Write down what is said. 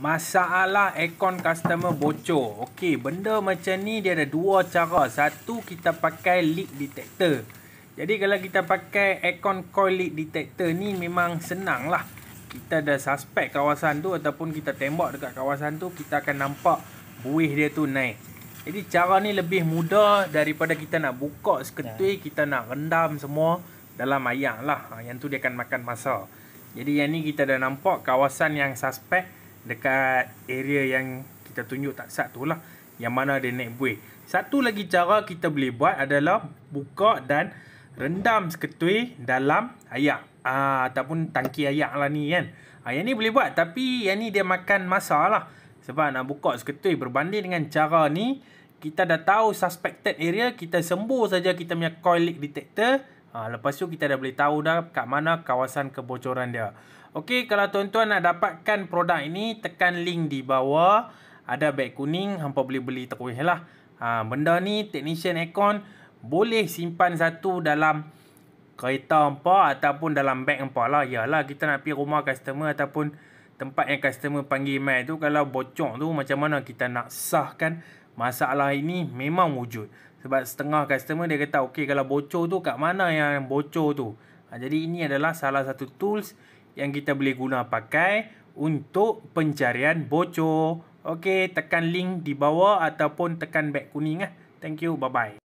Masalah aircon customer bocor. Okey, benda macam ni dia ada dua cara. Satu kita pakai leak detector. Jadi kalau kita pakai aircon coil leak detector ni memang senang lah. Kita dah suspek kawasan tu ataupun kita tembak dekat kawasan tu, kita akan nampak buih dia tu naik. Jadi cara ni lebih mudah daripada kita nak buka seketui, ya. kita nak rendam semua dalam air lah. Ha, yang tu dia akan makan masa. Jadi yang ni kita dah nampak kawasan yang suspek dekat area yang kita tunjuk tak sat tu lah yang mana dia naik buih. Satu lagi cara kita boleh buat adalah buka dan rendam seketui dalam ayak. Ah, ataupun tangki ayak lah ni kan. Ah, yang ni boleh buat tapi yang ni dia makan masa lah. Sebab nak buka seketui berbanding dengan cara ni kita dah tahu suspected area kita sembuh saja kita punya coil leak detector Ha, lepas tu kita dah boleh tahu dah kat mana kawasan kebocoran dia. Okey, kalau tuan-tuan nak dapatkan produk ini, tekan link di bawah. Ada beg kuning, hampa boleh beli terus lah. Ha, benda ni, technician aircon boleh simpan satu dalam kereta hampa ataupun dalam beg hampa lah. Yalah, kita nak pergi rumah customer ataupun tempat yang customer panggil mai tu. Kalau bocor tu, macam mana kita nak sahkan masalah ini memang wujud. Sebab setengah customer dia kata, okey kalau bocor tu kat mana yang bocor tu? Ha, jadi ini adalah salah satu tools yang kita boleh guna pakai untuk pencarian bocor. Okey, tekan link di bawah ataupun tekan beg kuning. Ah. Thank you, bye-bye.